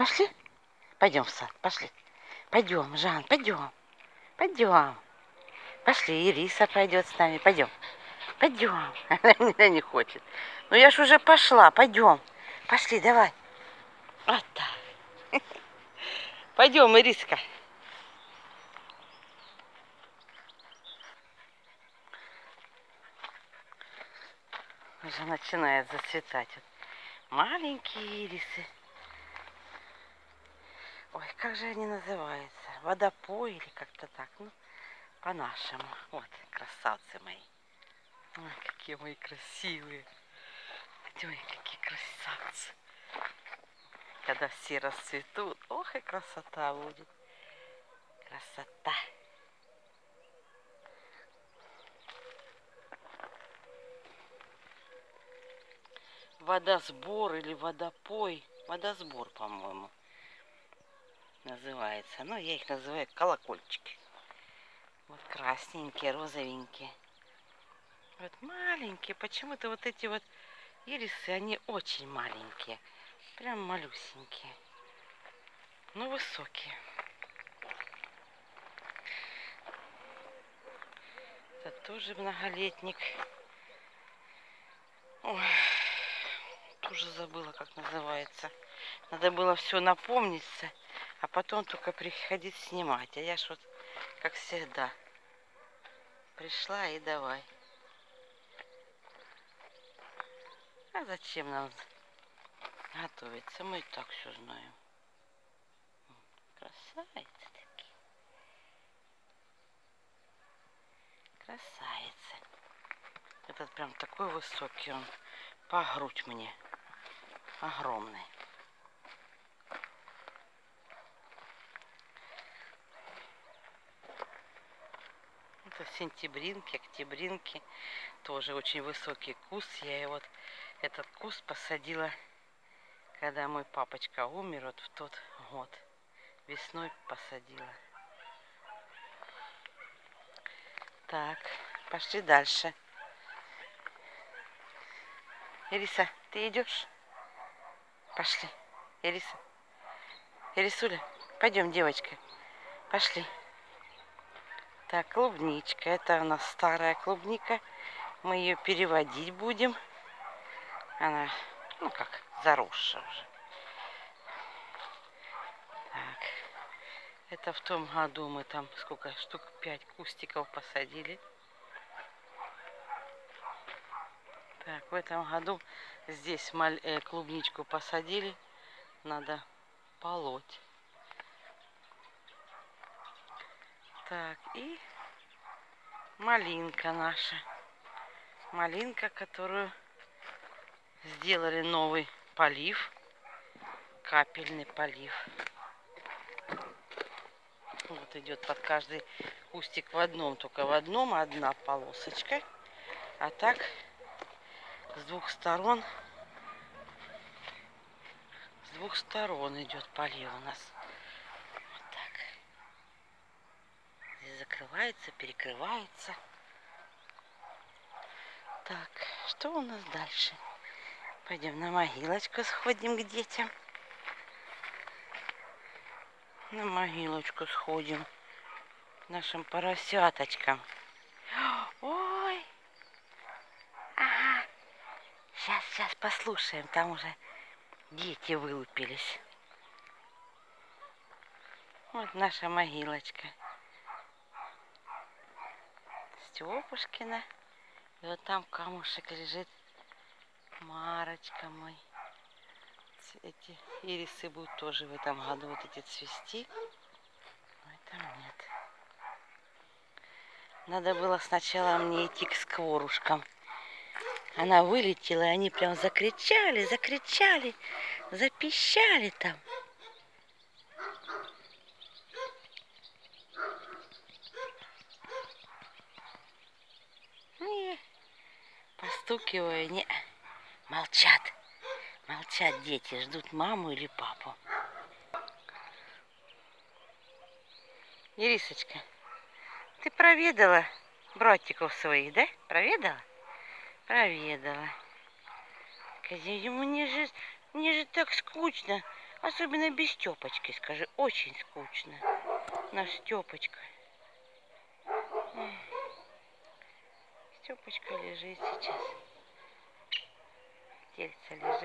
Пошли? Пойдем в сад, пошли. Пойдем, Жан, пойдем. Пойдем. Пошли, Ириса пойдет с нами. Пойдем. Пойдем. Она не хочет. Ну я ж уже пошла. Пойдем. Пошли, давай. Вот так. Пойдем, Ириска. Уже начинает зацветать. Маленькие ирисы. Ой, как же они называются? Водопой или как-то так. Ну, по-нашему. Вот, красавцы мои. Ой, какие мои красивые. Ой, какие красавцы. Когда все расцветут, ох и красота будет. Красота. Водосбор или водопой. Водосбор, по-моему, называется. Но я их называю колокольчики. Вот красненькие, розовенькие. Вот маленькие. Почему-то вот эти вот ирисы, они очень маленькие. Прям малюсенькие. Но высокие. Это тоже многолетник. Ой, тоже забыла, как называется. Надо было все напомниться, а потом только приходить снимать. А я ж вот как всегда. Пришла и давай. А зачем нам готовиться? Мы и так все знаем. Красавицы такие. Красавицы. Этот прям такой высокий он. По грудь мне. Огромный. Это сентябринки, октябринки. Тоже очень высокий куст. Я и вот этот куст посадила, когда мой папочка умер, вот в тот год. Весной посадила. Так, пошли дальше. Ириса, ты идешь? Пошли. Ириса. Ирисуля, пойдем, девочка. Пошли. Так, клубничка. Это у нас старая клубника. Мы ее переводить будем. Она, ну как, заросшая уже. Так. Это в том году мы там сколько штук, пять кустиков посадили. Так, в этом году здесь э, клубничку посадили. Надо полоть. Так, и малинка наша. Малинка, которую сделали новый полив. Капельный полив. Вот идет под каждый кустик в одном, только в одном одна полосочка. А так с двух сторон с двух сторон идет полив у нас. Закрывается, перекрывается. Так, что у нас дальше? Пойдем на могилочку сходим к детям. На могилочку сходим нашим поросяточкам. Ой! Ага. Сейчас, сейчас послушаем. Там уже дети вылупились. Вот наша могилочка. Степушкина. И вот там камушек лежит. Марочка мой. Эти ирисы будут тоже в этом году вот эти цвести. Но там нет. Надо было сначала мне идти к скворушкам. Она вылетела, и они прям закричали, закричали, запищали там. Постукиваю, не, молчат. Молчат дети, ждут маму или папу. Ирисочка, ты проведала братиков своих, да? Проведала? Проведала. Ему мне же, мне же так скучно. Особенно без Степочки, скажи. Очень скучно. Наш Степочка. Степочка лежит сейчас. Тельце лежит.